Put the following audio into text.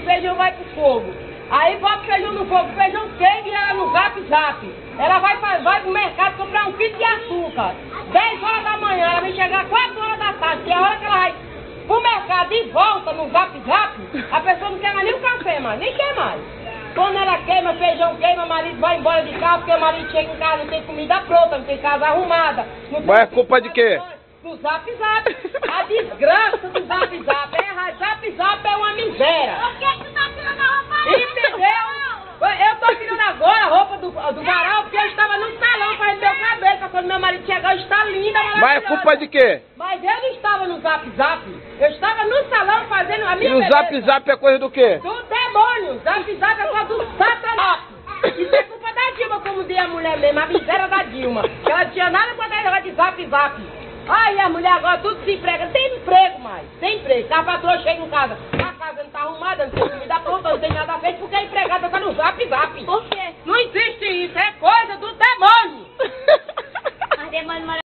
O feijão vai pro fogo. Aí bota o feijão no fogo, o feijão queima e ela no zap zap. Ela vai, pra- vai pro mercado comprar um quilo de açúcar. 10 horas da manhã, ela vai chegar 4 horas da tarde, que é a hora que ela vai pro mercado e volta no zap zap, a pessoa não quer mais nem o café mais, nem quer mais. Quando ela queima, feijão queima, o marido vai embora de casa, porque o marido chega em casa, não tem comida pronta, não tem casa arrumada. Não Mas é culpa de quê? do zap zap. A desgraça do zap zap. É, zap zap é uma miséria. Quando meu marido chegar, eu está linda, maravilhosa. Mas é culpa de quê? Mas eu não estava no zap zap. Eu estava no salão fazendo a minha E o beleza. zap zap é coisa do quê? Do demônio. Zap zap é coisa do satanás. Isso é culpa da Dilma, como diz a mulher mesmo, a miséria da Dilma. Que ela tinha nada dar negócio de zap zap. Aí a mulher agora tudo se emprega, tem emprego mais, tem emprego. A patroa chega em casa, a casa não tá arrumada, não tem